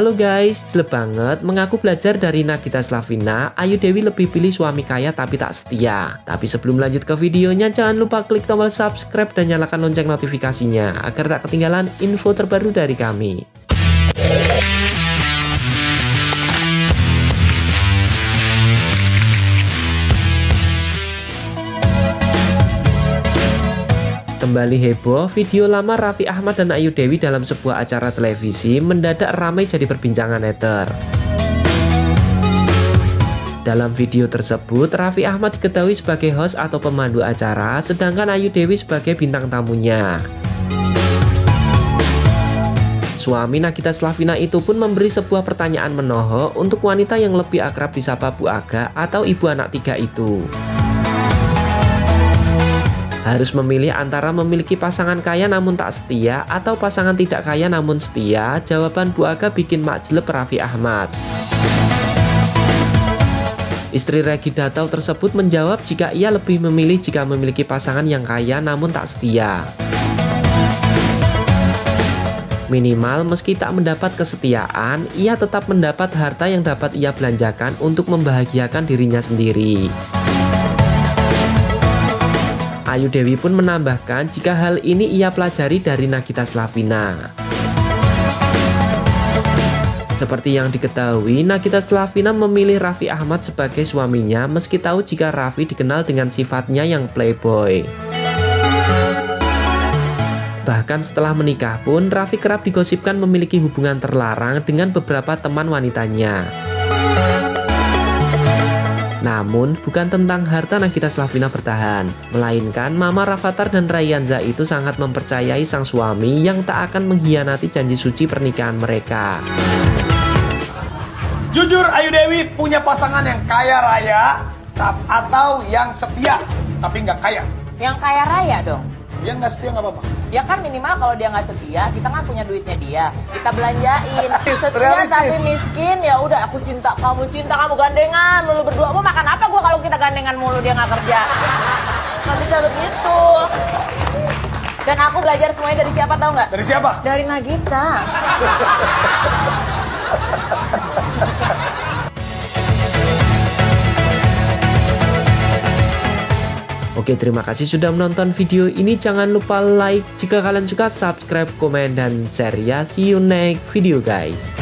Halo guys, jelek banget. Mengaku belajar dari Nagita Slavina, Ayu Dewi lebih pilih suami kaya tapi tak setia. Tapi sebelum lanjut ke videonya, jangan lupa klik tombol subscribe dan nyalakan lonceng notifikasinya agar tak ketinggalan info terbaru dari kami. Kembali heboh, video lama Raffi Ahmad dan Ayu Dewi dalam sebuah acara televisi mendadak ramai jadi perbincangan netter. Dalam video tersebut, Raffi Ahmad diketahui sebagai host atau pemandu acara, sedangkan Ayu Dewi sebagai bintang tamunya. Suami Nagita Slavina itu pun memberi sebuah pertanyaan menohok untuk wanita yang lebih akrab disapa Bu Aga atau ibu anak tiga itu. Harus memilih antara memiliki pasangan kaya namun tak setia atau pasangan tidak kaya namun setia, jawaban Bu Aga bikin makjelep Raffi Ahmad. Istri Regi Datau tersebut menjawab jika ia lebih memilih jika memiliki pasangan yang kaya namun tak setia. Minimal meski tak mendapat kesetiaan, ia tetap mendapat harta yang dapat ia belanjakan untuk membahagiakan dirinya sendiri. Ayu Dewi pun menambahkan jika hal ini ia pelajari dari Nagita Slavina. Seperti yang diketahui, Nagita Slavina memilih Raffi Ahmad sebagai suaminya meski tahu jika Raffi dikenal dengan sifatnya yang playboy. Bahkan setelah menikah pun, Raffi kerap digosipkan memiliki hubungan terlarang dengan beberapa teman wanitanya. Namun, bukan tentang harta Nagita Slavina bertahan, melainkan Mama Rafathar dan Rayanza itu sangat mempercayai sang suami yang tak akan mengkhianati janji suci pernikahan mereka. Jujur Ayu Dewi punya pasangan yang kaya raya atau yang setia tapi nggak kaya? Yang kaya raya dong. Yang nggak setia nggak apa-apa. Ya kan minimal kalau dia nggak setia, kita kan punya duitnya dia, kita belanjain. Setia tapi miskin, ya udah aku cinta kamu, cinta kamu gandengan, lu berdua mau makan apa gua kalau kita gandengan mulu dia nggak kerja? Nggak bisa begitu. Dan aku belajar semuanya dari siapa tau nggak? Dari siapa? Dari Nagita. Oke terima kasih sudah menonton video ini. Jangan lupa like. Jika kalian suka subscribe komen dan share ya. See you next video guys